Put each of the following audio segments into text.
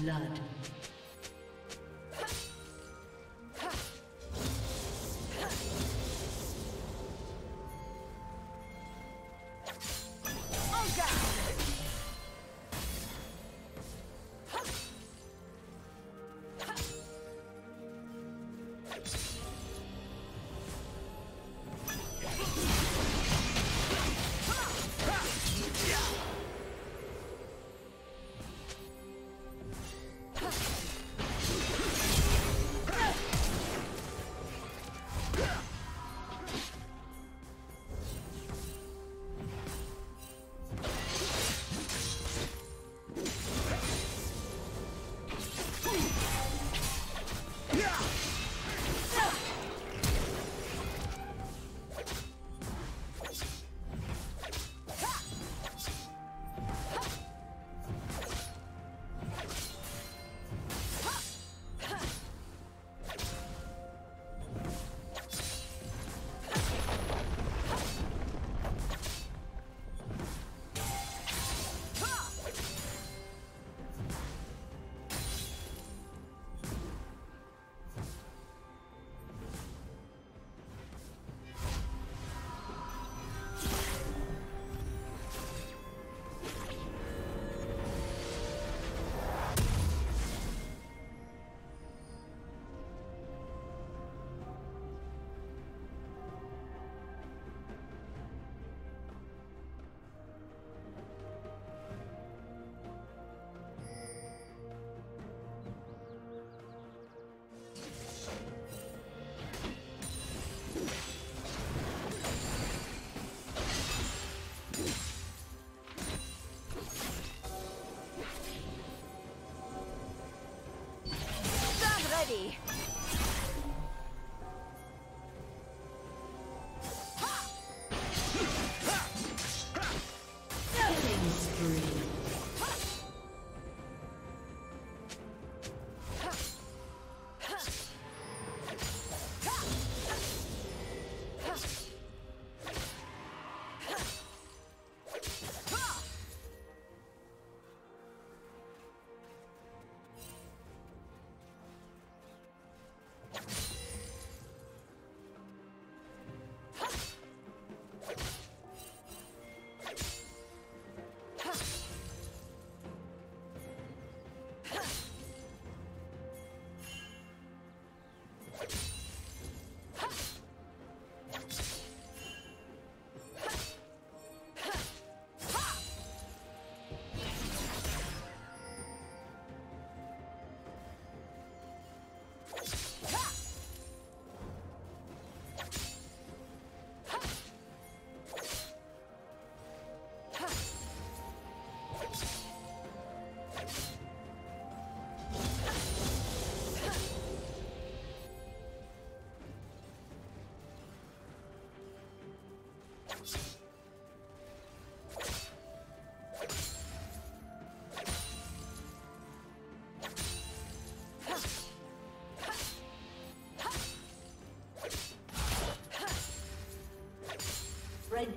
blood.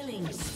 Killing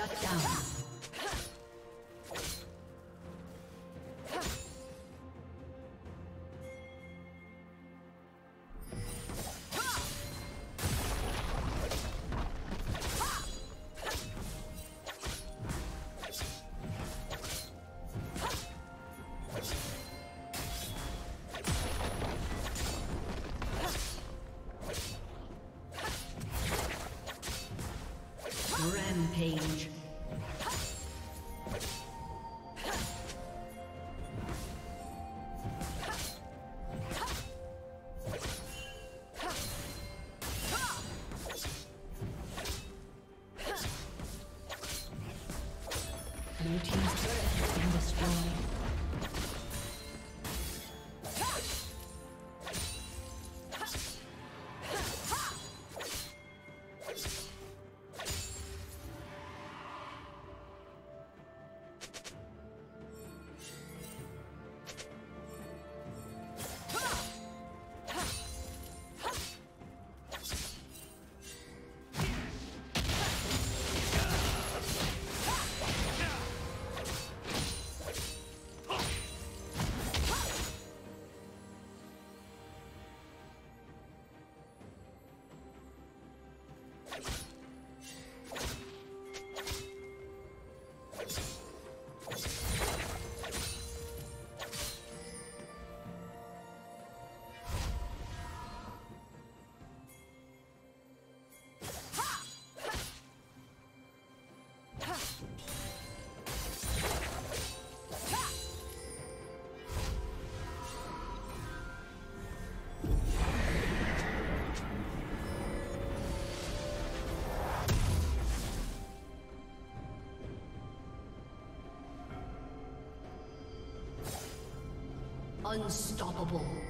Shut down. Unstoppable.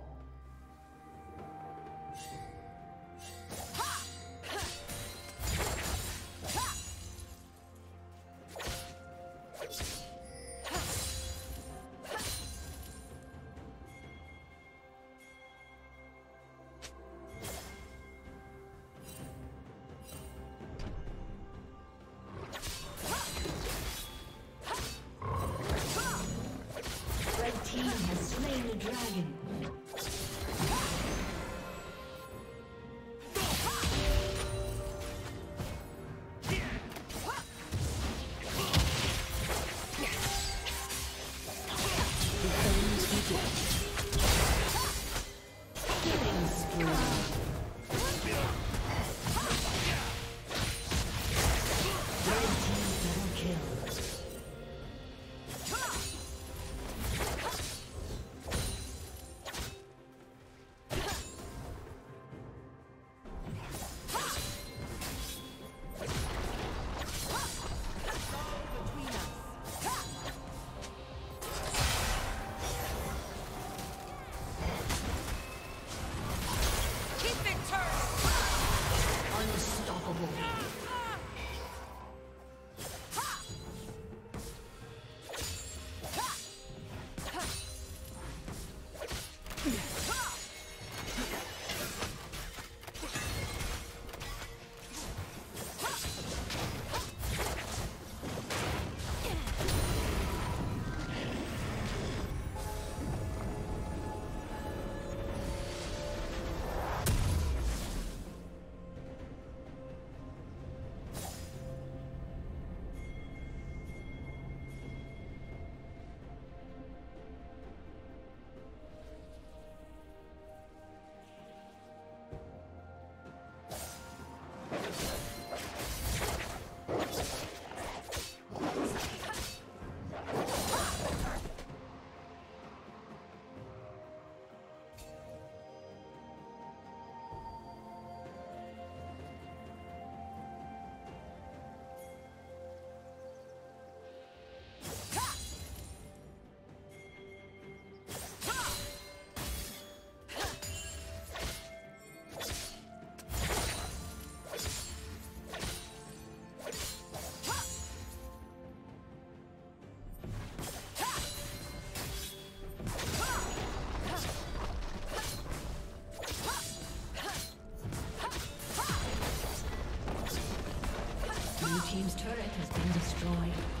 has been destroyed.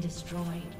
Destroyed.